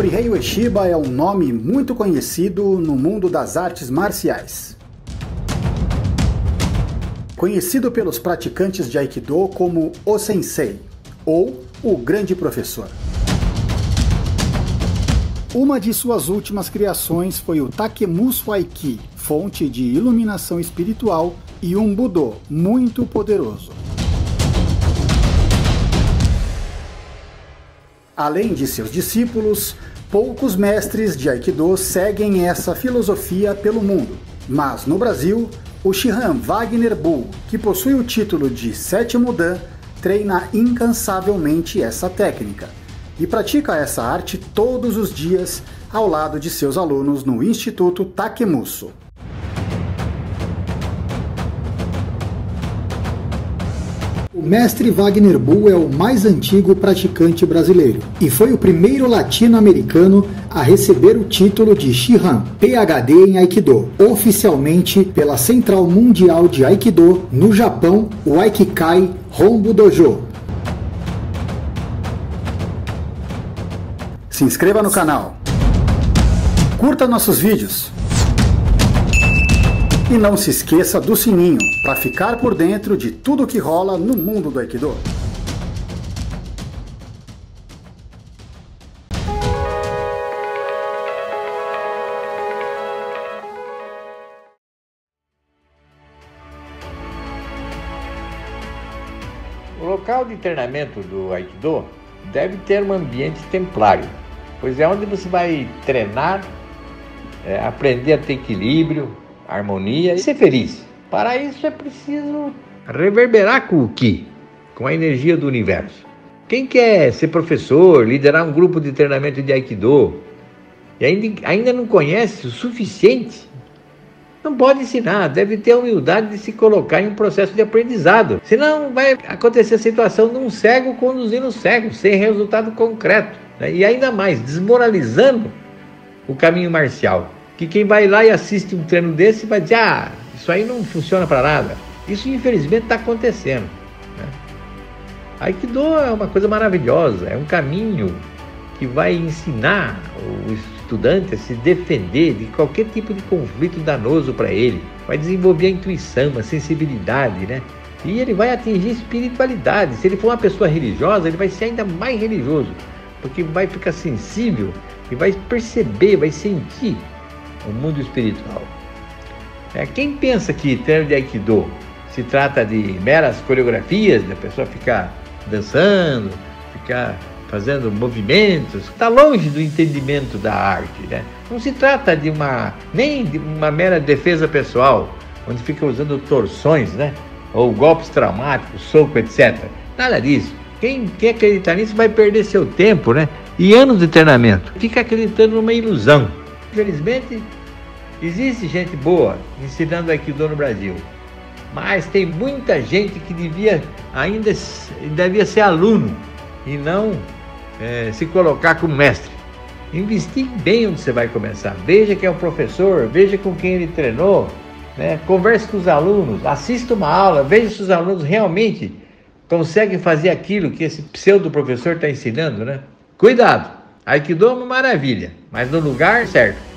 Morihei Ueshiba é um nome muito conhecido no mundo das artes marciais. Conhecido pelos praticantes de Aikido como o Sensei ou o Grande Professor. Uma de suas últimas criações foi o Takemusu Aiki, fonte de iluminação espiritual e um Budô muito poderoso. Além de seus discípulos, poucos mestres de Aikido seguem essa filosofia pelo mundo. Mas no Brasil, o Shihan Wagner Bull, que possui o título de sétimo Dan, treina incansavelmente essa técnica e pratica essa arte todos os dias ao lado de seus alunos no Instituto Takemuso. Mestre Wagner Bull é o mais antigo praticante brasileiro e foi o primeiro latino-americano a receber o título de Shihan, PhD em Aikido, oficialmente pela Central Mundial de Aikido no Japão, o Aikikai Honbu Dojo. Se inscreva no canal, curta nossos vídeos e não se esqueça do sininho para ficar por dentro de tudo que rola no mundo do Aikido. O local de treinamento do Aikido deve ter um ambiente templário, pois é onde você vai treinar, é, aprender a ter equilíbrio, harmonia e ser feliz. Para isso é preciso reverberar com o Ki, com a energia do universo. Quem quer ser professor, liderar um grupo de treinamento de Aikido e ainda, ainda não conhece o suficiente, não pode ensinar, deve ter a humildade de se colocar em um processo de aprendizado. Senão vai acontecer a situação de um cego conduzindo um cego, sem resultado concreto. Né? E ainda mais, desmoralizando o caminho marcial que quem vai lá e assiste um treino desse vai dizer: ah, isso aí não funciona para nada. Isso infelizmente está acontecendo. Né? Aikido é uma coisa maravilhosa, é um caminho que vai ensinar o estudante a se defender de qualquer tipo de conflito danoso para ele, vai desenvolver a intuição, a sensibilidade, né? E ele vai atingir espiritualidade. Se ele for uma pessoa religiosa, ele vai ser ainda mais religioso, porque vai ficar sensível e vai perceber, vai sentir o mundo espiritual. É, quem pensa que treino de Aikido se trata de meras coreografias, da pessoa ficar dançando, ficar fazendo movimentos, está longe do entendimento da arte. Né? Não se trata de uma nem de uma mera defesa pessoal, onde fica usando torções, né? ou golpes traumáticos, soco, etc. Nada disso. Quem quer acreditar nisso vai perder seu tempo, né? E anos de treinamento. Fica acreditando numa ilusão. Infelizmente, existe gente boa ensinando Aikido no Brasil, mas tem muita gente que devia ainda devia ser aluno e não é, se colocar como mestre. Investir bem onde você vai começar. Veja quem é o professor, veja com quem ele treinou, né? converse com os alunos, assista uma aula, veja se os alunos realmente conseguem fazer aquilo que esse pseudo professor está ensinando, né? Cuidado! Aikido é uma maravilha, mas no lugar certo.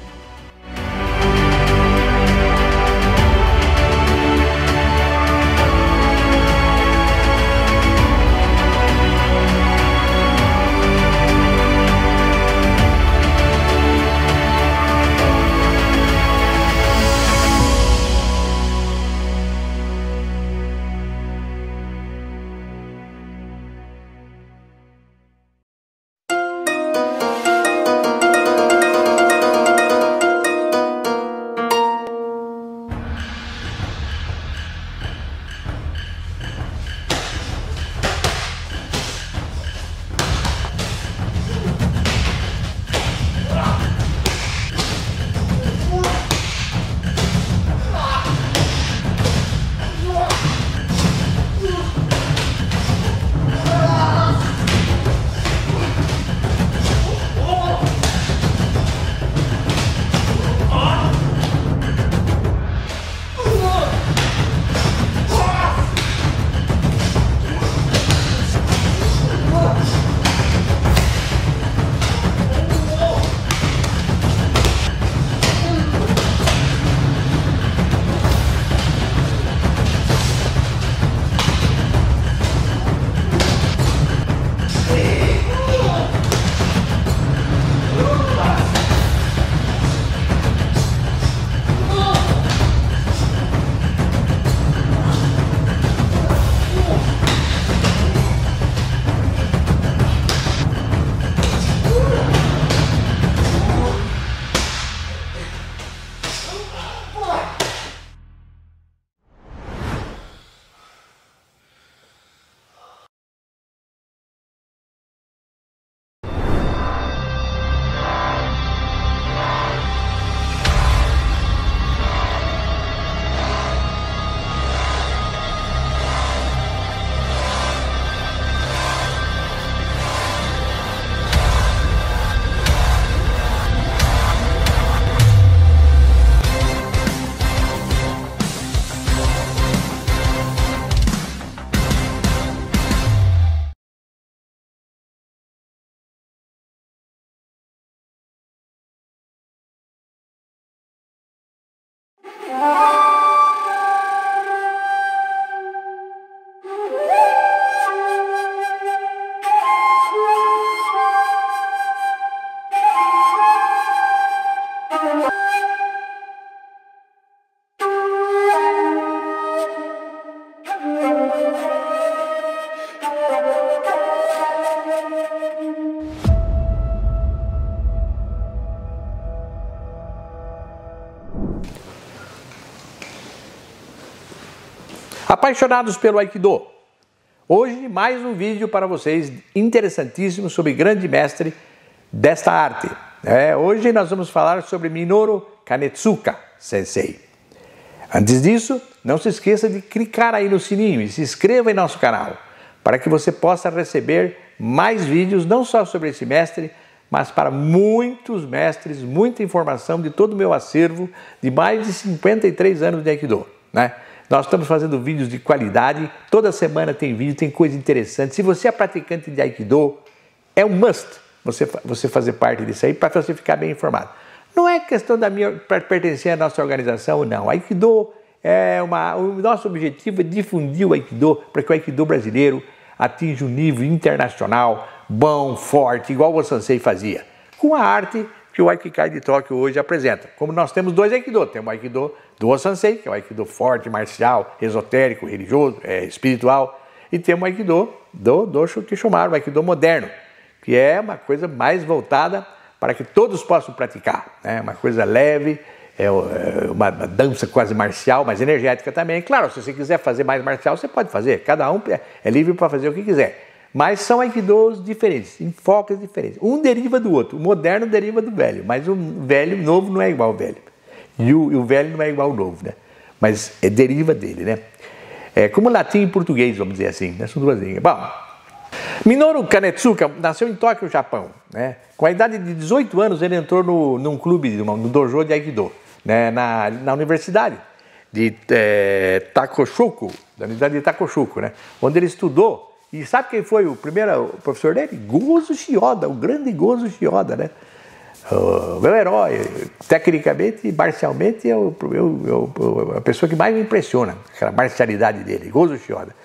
Apaixonados pelo Aikido. Hoje, mais um vídeo para vocês interessantíssimo sobre grande mestre desta arte. É, hoje nós vamos falar sobre Minoru Kanetsuka Sensei. Antes disso, não se esqueça de clicar aí no sininho e se inscreva em nosso canal para que você possa receber mais vídeos não só sobre esse mestre, mas para muitos mestres, muita informação de todo o meu acervo de mais de 53 anos de Aikido. Né? Nós estamos fazendo vídeos de qualidade, toda semana tem vídeo, tem coisa interessante. Se você é praticante de Aikido, é um must você, você fazer parte disso aí para você ficar bem informado. Não é questão da minha pertencer à nossa organização, não. Aikido é uma. O nosso objetivo é difundir o Aikido para que o Aikido brasileiro atinja um nível internacional, bom, forte, igual o Sansei fazia, com a arte que o Aikikai de Tóquio hoje apresenta. Como nós temos dois Aikido, temos o Aikido do Osansei, que é o Aikido forte, marcial, esotérico, religioso, é, espiritual, e temos o Aikido do Dosho Kishomaru, o Aikido moderno, que é uma coisa mais voltada para que todos possam praticar, né? uma coisa leve, é, é uma dança quase marcial, mas energética também. Claro, se você quiser fazer mais marcial, você pode fazer, cada um é livre para fazer o que quiser. Mas são aikidos diferentes, enfoques diferentes. Um deriva do outro. O moderno deriva do velho, mas o velho novo não é igual ao velho. E o, e o velho não é igual ao novo, né? Mas é, deriva dele, né? É como latim e português, vamos dizer assim, né? São duas línguas. Bom, Minoru Kanetsuka nasceu em Tóquio, Japão. Né? Com a idade de 18 anos, ele entrou no, num clube, no dojo de Aikido, né? na, na universidade de é, Takoshuko, da unidade de Takoshuko, né? onde ele estudou e sabe quem foi o primeiro professor dele? Gozo Shioda, o grande Gozo Shioda, né? O meu herói, tecnicamente e marcialmente, é, o, é, é a pessoa que mais me impressiona, aquela marcialidade dele, Gozo Shioda.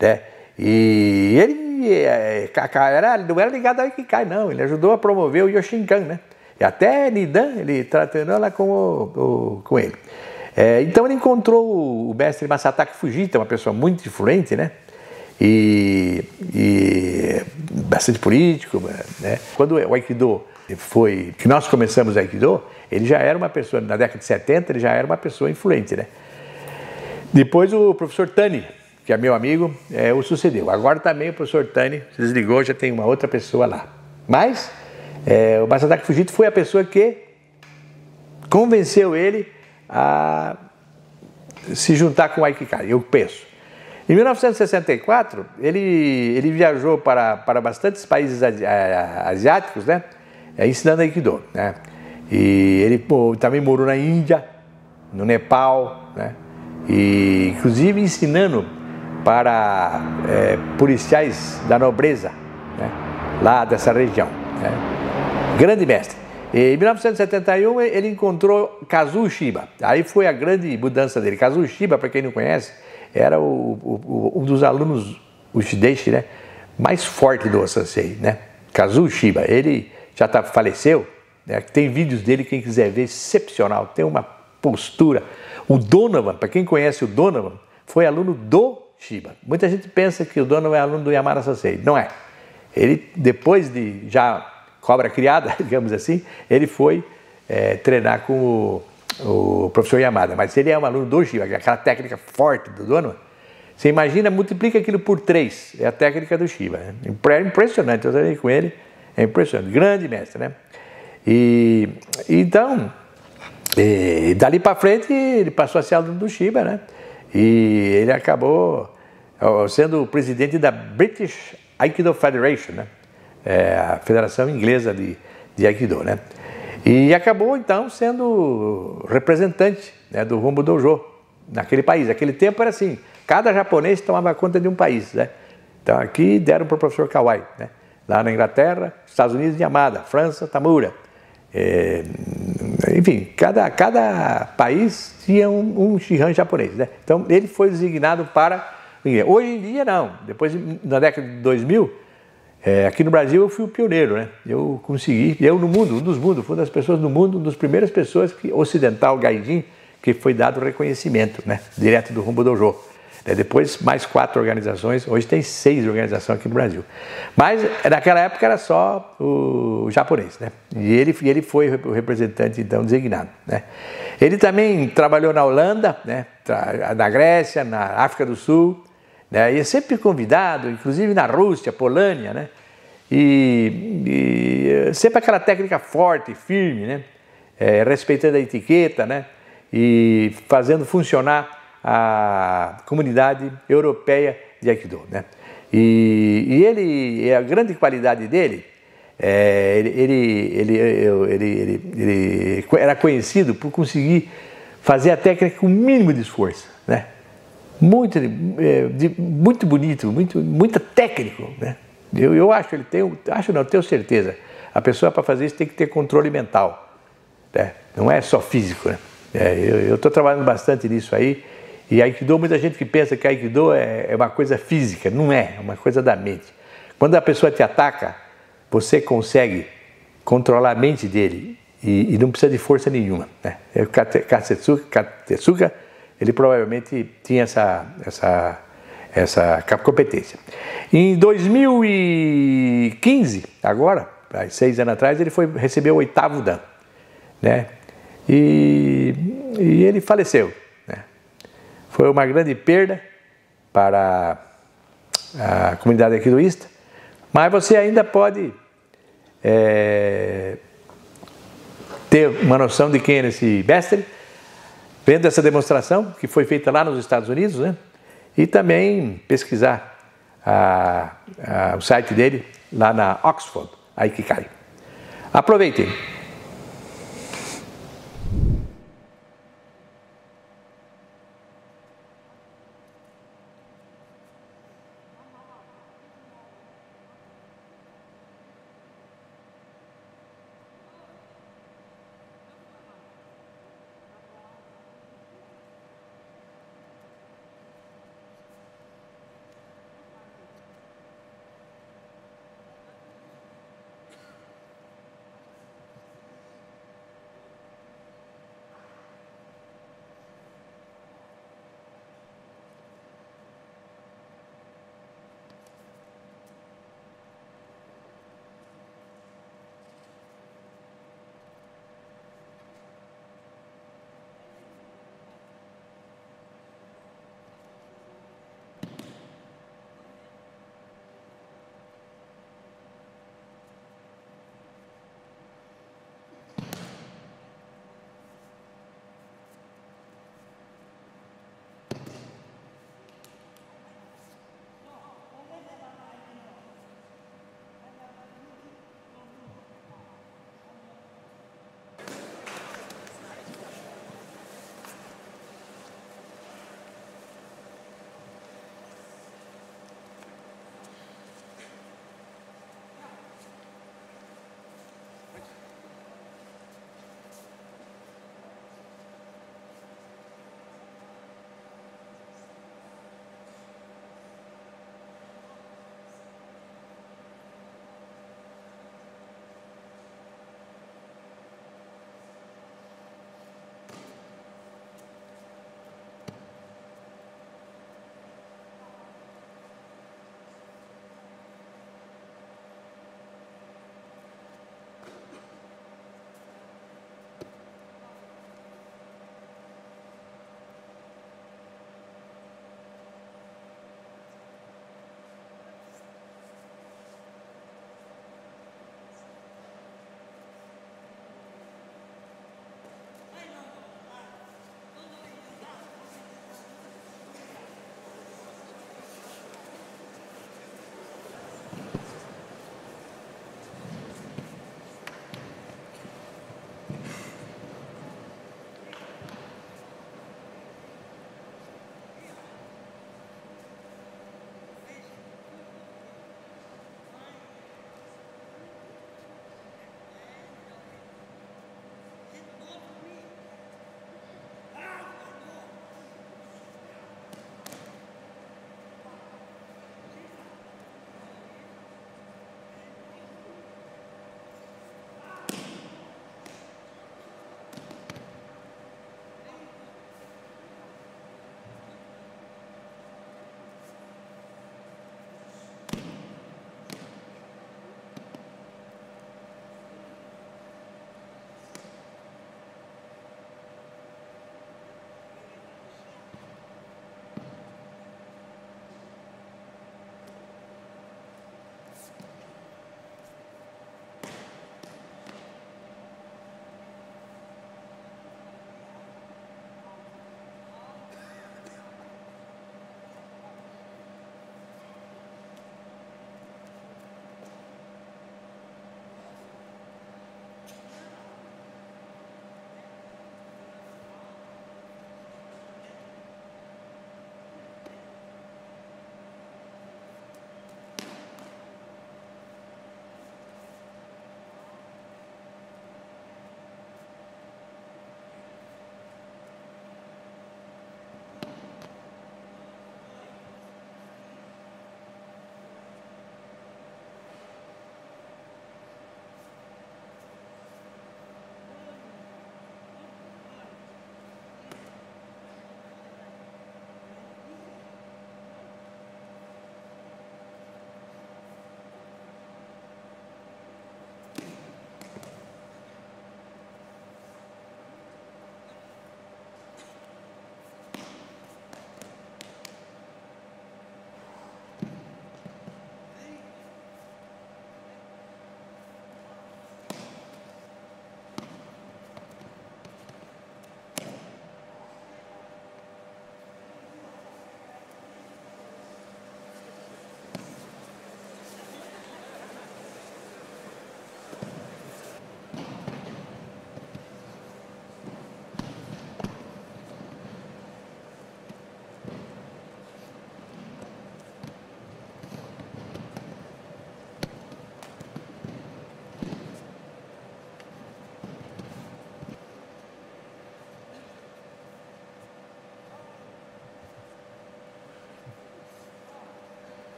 Né? E ele é, era, não era ligado ao Ikikai, não, ele ajudou a promover o Yoshinkan, né? E até Nidan, ele tratando lá com, o, com ele. É, então ele encontrou o mestre Masataki Fujita, uma pessoa muito influente, né? e, e bastante político. Né? Quando o Aikido foi, que nós começamos Aikido, ele já era uma pessoa, na década de 70, ele já era uma pessoa influente. Né? Depois o professor Tani, que é meu amigo, é, o sucedeu. Agora também o professor Tani se desligou, já tem uma outra pessoa lá. Mas é, o Masadaki Fujita foi a pessoa que convenceu ele a se juntar com o Aikikai, eu penso. Em 1964, ele, ele viajou para, para bastantes países asiáticos, né? É, ensinando Aikido, né? E ele pô, também morou na Índia, no Nepal, né? E inclusive ensinando para é, policiais da nobreza, né? Lá dessa região. Né? Grande mestre. E em 1971 ele encontrou Kazuo Shiba. Aí foi a grande mudança dele. Kazuo Shiba, para quem não conhece, era o, o, um dos alunos, o Shideshi, né, mais forte do Osansei, né? Kazuo Shiba. Ele já tá, faleceu, né? tem vídeos dele, quem quiser ver, excepcional. Tem uma postura. O Donovan, para quem conhece o Donovan, foi aluno do Shiba. Muita gente pensa que o Donovan é aluno do Yamada Sensei. Não é. Ele, depois de já cobra criada, digamos assim, ele foi é, treinar com o o professor Yamada, mas ele é um aluno do Shiva, aquela técnica forte do dono. Você imagina, multiplica aquilo por três, é a técnica do Shiva. Impressionante, eu treinei com ele, é impressionante, grande mestre, né? E então, e dali para frente, ele passou a ser aluno do Shiva, né? E ele acabou sendo o presidente da British Aikido Federation, né? É a Federação Inglesa de, de Aikido, né? E acabou então sendo representante né, do Rumbo Dojo naquele país. Naquele tempo era assim, cada japonês tomava conta de um país. Né? Então aqui deram para o professor Kawai. Né? Lá na Inglaterra, Estados Unidos, Yamada, França, Tamura. É, enfim, cada, cada país tinha um, um Shihan japonês. Né? Então ele foi designado para. Hoje em dia não. Depois, na década de 2000, é, aqui no Brasil eu fui o pioneiro, né? Eu consegui, eu no mundo, um dos mundos, fui uma das pessoas no mundo, uma das primeiras pessoas que ocidental gaijin que foi dado reconhecimento, né? Direto do Rumbo Dojo. É, depois mais quatro organizações, hoje tem seis organizações aqui no Brasil. Mas naquela época era só o japonês, né? E ele, ele foi o representante então designado, né? Ele também trabalhou na Holanda, né? Na Grécia, na África do Sul, né? E é sempre convidado, inclusive na Rússia, Polônia, né? E, e sempre aquela técnica forte, firme, né? É, respeitando a etiqueta, né? E fazendo funcionar a comunidade europeia de Aikido. Né? E, e ele, a grande qualidade dele, é, ele, ele, ele, ele, era conhecido por conseguir fazer a técnica com o mínimo de esforço. Né? Muito, é, muito bonito, muito, muito técnico. Né? Eu, eu acho, ele tem, acho não, tenho certeza. A pessoa para fazer isso tem que ter controle mental. Né? Não é só físico. Né? É, eu estou trabalhando bastante nisso aí. E Aikido, muita gente que pensa que Aikido é, é uma coisa física, não é, é uma coisa da mente. Quando a pessoa te ataca, você consegue controlar a mente dele e, e não precisa de força nenhuma. Né? O Katsetsuka, Katsetsuka, ele provavelmente tinha essa, essa, essa competência. Em 2015, agora, seis anos atrás, ele foi receber o oitavo Dan. Né? E, e ele faleceu. Foi uma grande perda para a comunidade aquinoísta, mas você ainda pode é, ter uma noção de quem é esse mestre, vendo essa demonstração que foi feita lá nos Estados Unidos, né? e também pesquisar a, a, o site dele lá na Oxford, Aikikari. Aproveitem!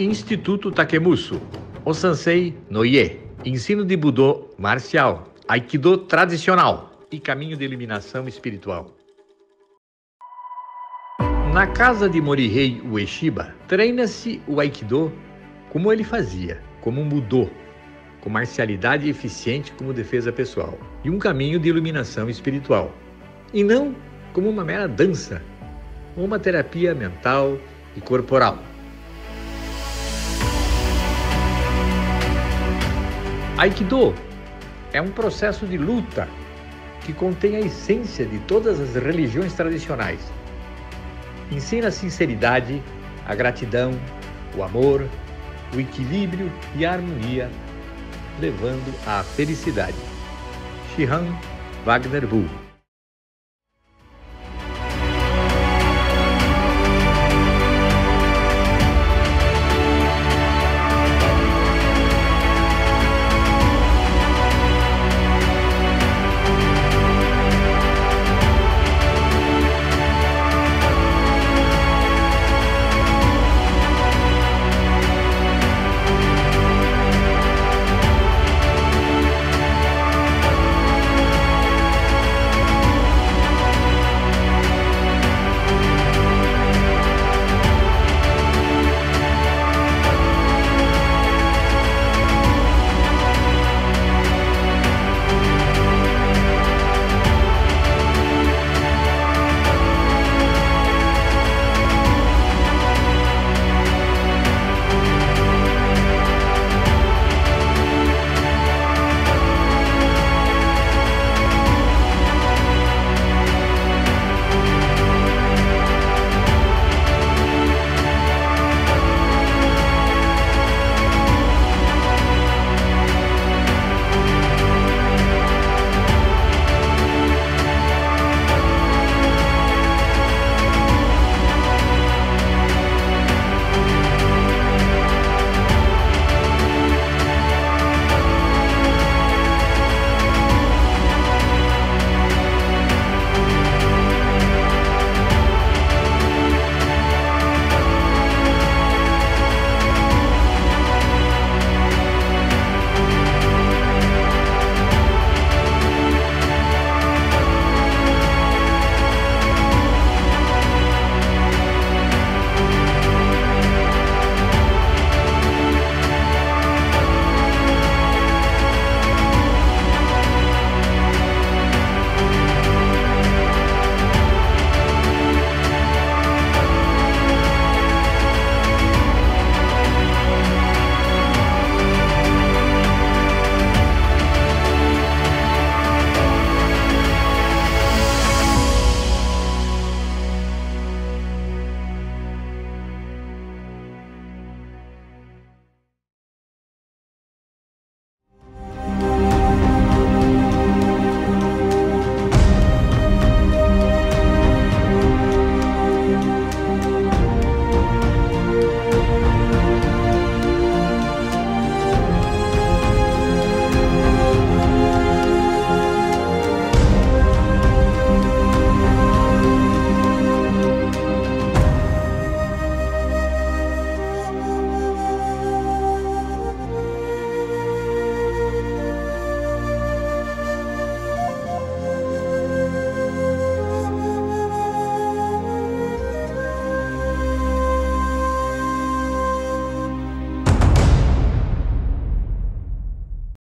Instituto Takemusu, o Sansei Noye, ensino de Budô marcial, Aikido tradicional. E caminho de eliminação espiritual. Na casa de Morihei Ueshiba, treina-se o Aikido como ele fazia, como Budô, com marcialidade eficiente como defesa pessoal e um caminho de iluminação espiritual, e não como uma mera dança ou uma terapia mental e corporal. Aikido é um processo de luta que contém a essência de todas as religiões tradicionais Ensina a sinceridade, a gratidão, o amor, o equilíbrio e a harmonia, levando à felicidade. Shihan Wagner Bull